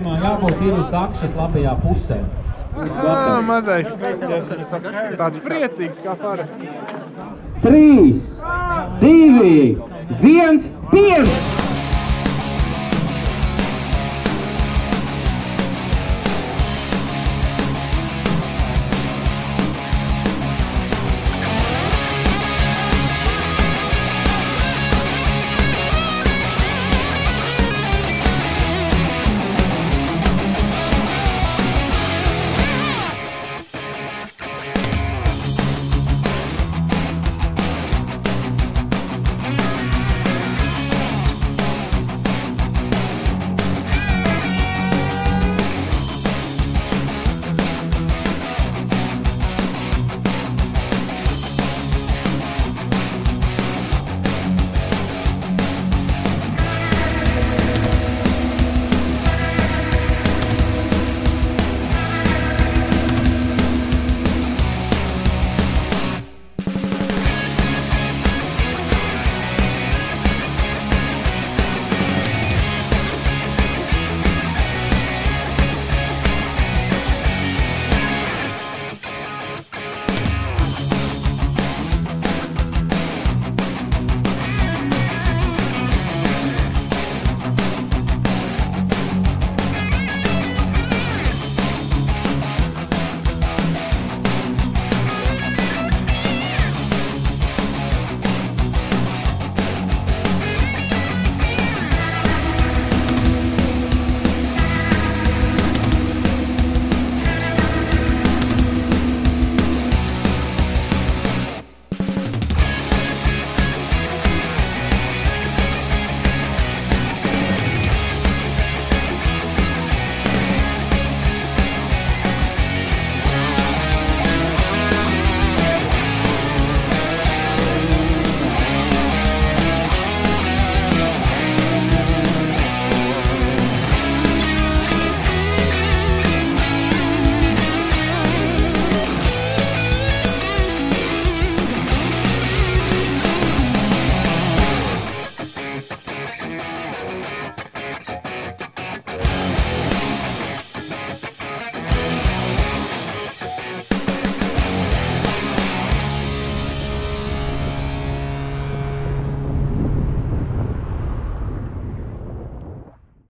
sākumā jābūt ir uz dakšas labajā pusē. Ā, mazais. Tāds priecīgs kā parasti. 3, 2, 1, 5!